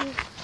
Thank you.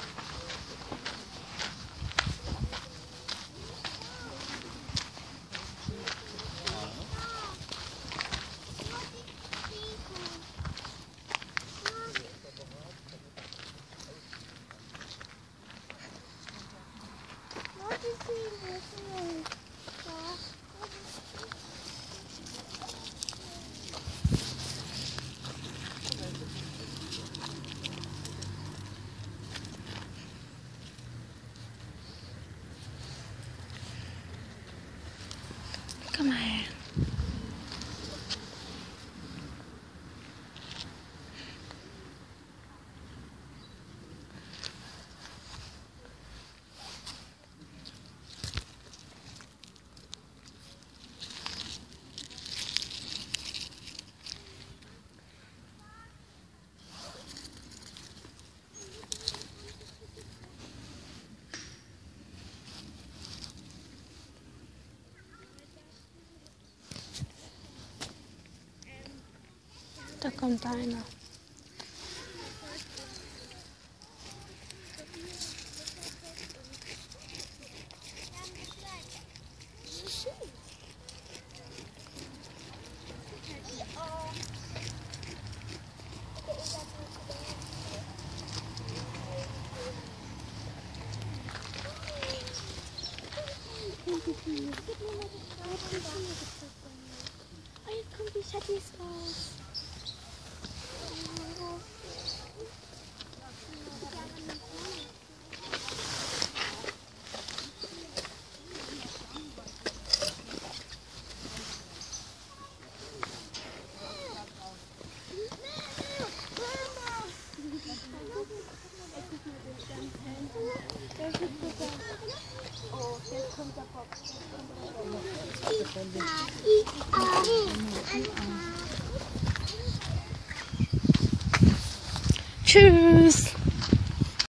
Da kommt einer. Oh, jetzt kommt die Chattis raus. Tschüss.